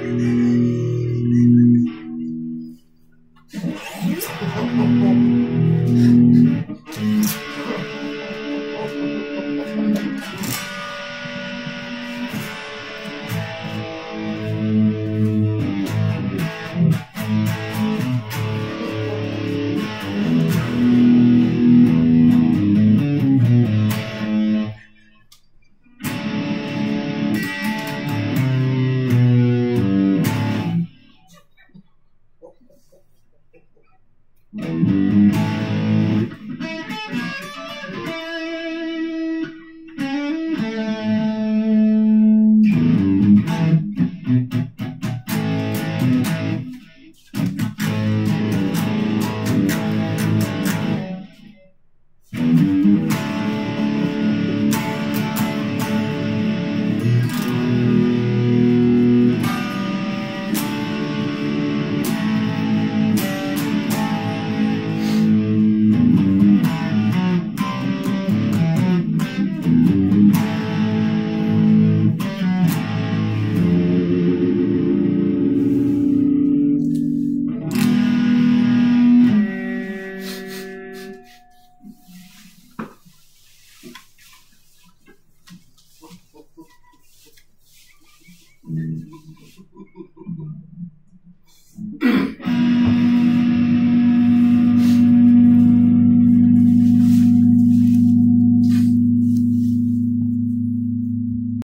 Thank you. Amen.